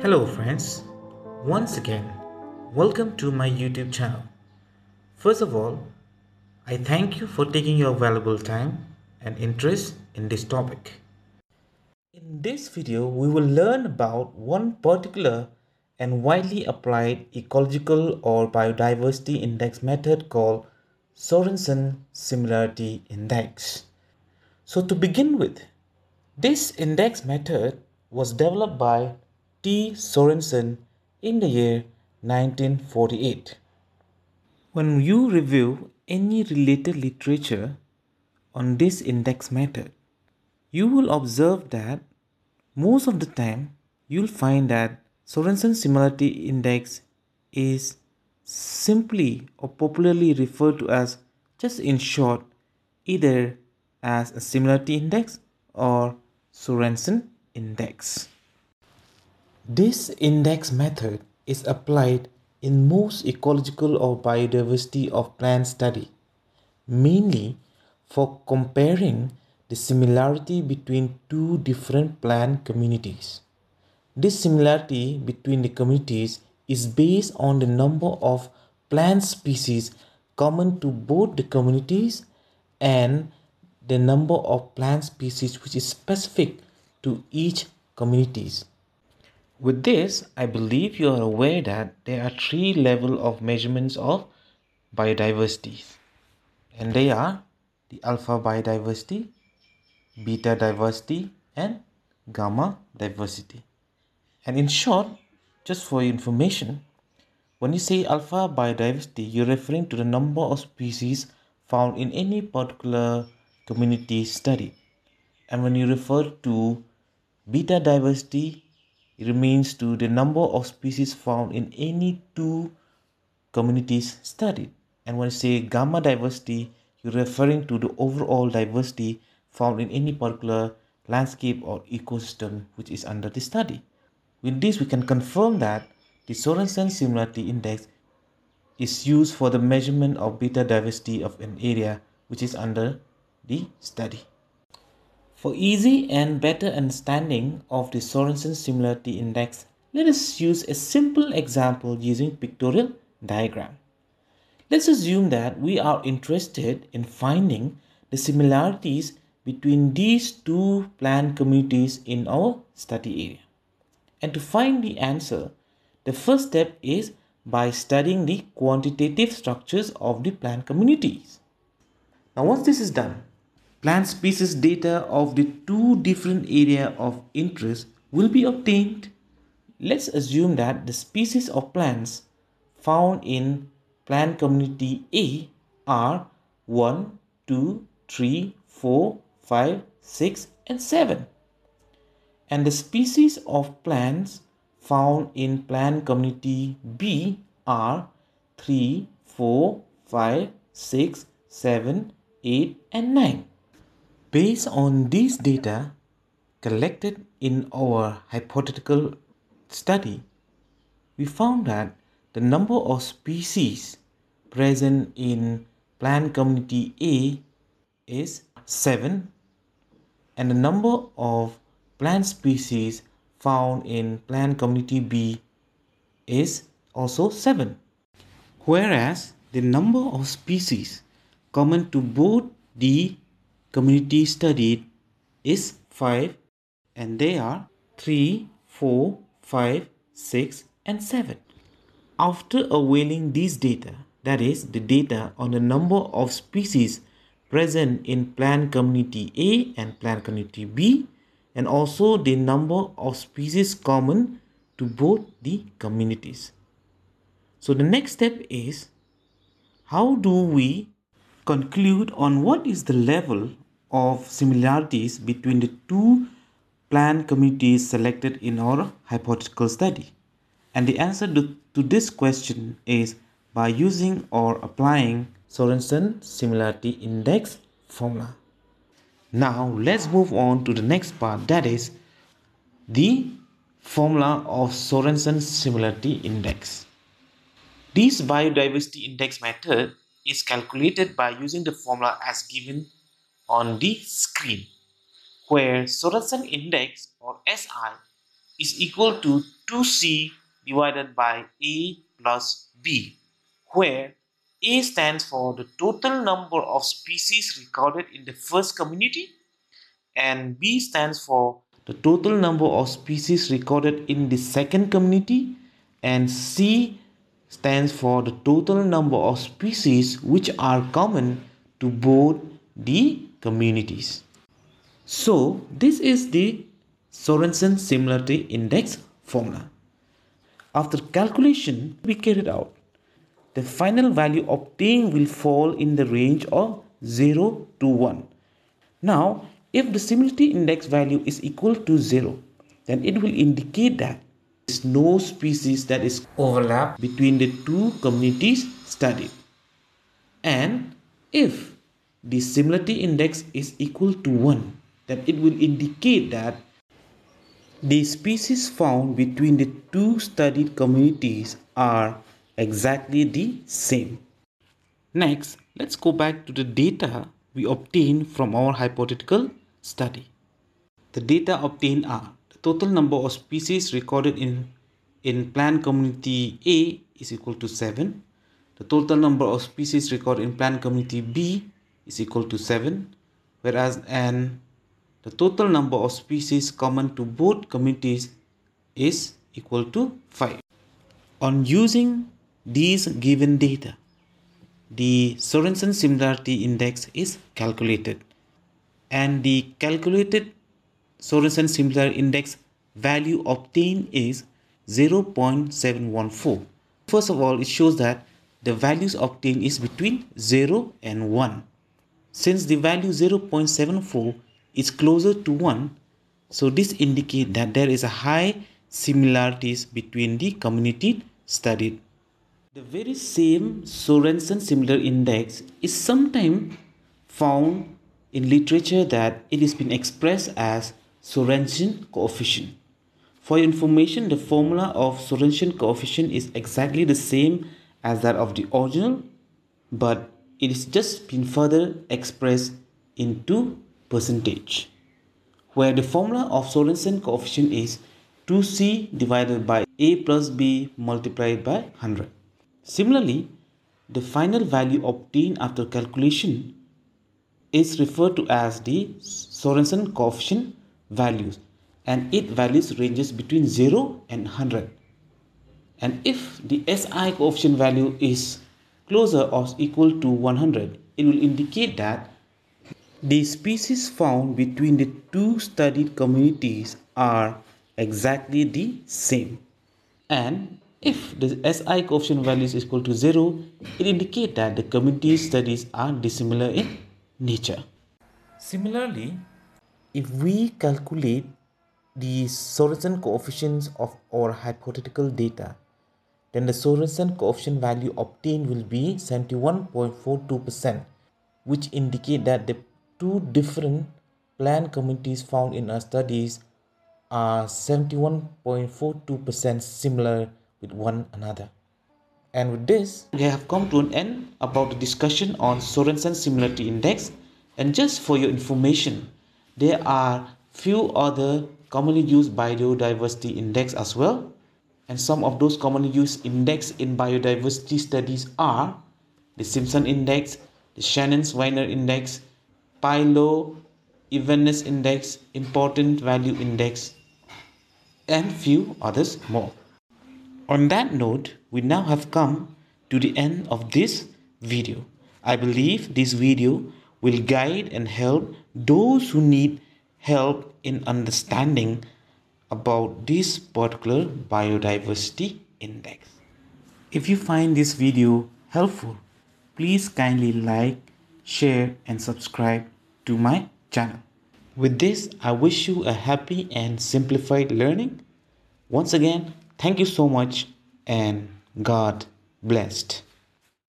Hello, friends. Once again, welcome to my YouTube channel. First of all, I thank you for taking your valuable time and interest in this topic. In this video, we will learn about one particular and widely applied ecological or biodiversity index method called Sorensen Similarity Index. So to begin with, this index method was developed by T. Sorensen in the year 1948. When you review any related literature on this index method, you will observe that most of the time you'll find that Sorensen Similarity Index is simply or popularly referred to as just in short either as a similarity index or Sorensen index. This index method is applied in most ecological or biodiversity of plant study, mainly for comparing the similarity between two different plant communities. This similarity between the communities is based on the number of plant species common to both the communities and the number of plant species which is specific to each communities. With this, I believe you are aware that there are three levels of measurements of biodiversity. And they are the alpha biodiversity, beta diversity, and gamma diversity. And in short, just for your information, when you say alpha biodiversity, you're referring to the number of species found in any particular community study. And when you refer to beta diversity, it remains to the number of species found in any two communities studied. And when you say gamma diversity, you're referring to the overall diversity found in any particular landscape or ecosystem which is under the study. With this, we can confirm that the Sorensen Similarity Index is used for the measurement of beta diversity of an area which is under the study. For easy and better understanding of the Sorensen Similarity Index, let us use a simple example using pictorial diagram. Let's assume that we are interested in finding the similarities between these two plant communities in our study area. And to find the answer, the first step is by studying the quantitative structures of the plant communities. Now once this is done, plant species data of the two different area of interest will be obtained. Let's assume that the species of plants found in plant community A are 1, 2, 3, 4, 5, 6 and 7. And the species of plants found in plant community B are 3, 4, 5, 6, 7, 8 and 9. Based on these data collected in our hypothetical study, we found that the number of species present in plant community A is 7 and the number of plant species found in plant community B is also 7. Whereas the number of species common to both the community studied is 5 and they are 3, 4, 5, 6 and 7. After availing these data, that is the data on the number of species present in plant community A and plant community B and also the number of species common to both the communities. So the next step is how do we conclude on what is the level of similarities between the two plant communities selected in our hypothetical study? And the answer to, to this question is by using or applying Sorensen Similarity Index formula. Now let's move on to the next part that is the formula of Sorensen Similarity Index. This biodiversity index method is calculated by using the formula as given on the screen where Sorensen index or SI is equal to 2c divided by a plus b, where a stands for the total number of species recorded in the first community and b stands for the total number of species recorded in the second community and c stands for the total number of species which are common to both the communities. So this is the Sorensen Similarity Index formula. After calculation we carried out, the final value obtained will fall in the range of 0 to 1. Now, if the similarity index value is equal to 0, then it will indicate that is no species that is overlap between the two communities studied. And if the similarity index is equal to 1, then it will indicate that the species found between the two studied communities are exactly the same. Next, let's go back to the data we obtained from our hypothetical study. The data obtained are total number of species recorded in, in plant community A is equal to 7. The total number of species recorded in plant community B is equal to 7 whereas and the total number of species common to both communities is equal to 5. On using these given data, the Sorensen Similarity Index is calculated and the calculated Sorensen Similarity Index value obtained is 0.714. First of all, it shows that the values obtained is between 0 and 1. Since the value 0.74 is closer to 1, so this indicates that there is a high similarities between the community studied. The very same Sorensen similar index is sometimes found in literature that it has been expressed as Sorensen coefficient. For information, the formula of Sorensen coefficient is exactly the same as that of the original, but it is just been further expressed into percentage, where the formula of Sorensen coefficient is 2c divided by a plus b multiplied by 100. Similarly, the final value obtained after calculation is referred to as the Sorensen coefficient values and it values ranges between 0 and 100. And if the SI coefficient value is closer or equal to 100, it will indicate that the species found between the two studied communities are exactly the same. And if the SI coefficient value is equal to 0, it indicates that the community studies are dissimilar in nature. Similarly, if we calculate the Sorensen coefficients of our hypothetical data, then the Sorensen coefficient value obtained will be 71.42%, which indicate that the two different plant communities found in our studies are 71.42% similar with one another. And with this, we have come to an end about the discussion on Sorensen Similarity Index. And just for your information, there are few other commonly used biodiversity index as well and some of those commonly used index in biodiversity studies are the Simpson Index, the Shannon-Wiener Index, Pielou Evenness Index, Important Value Index, and few others more. On that note, we now have come to the end of this video. I believe this video will guide and help those who need help in understanding about this particular biodiversity index. If you find this video helpful, please kindly like, share and subscribe to my channel. With this, I wish you a happy and simplified learning. Once again, thank you so much and God blessed.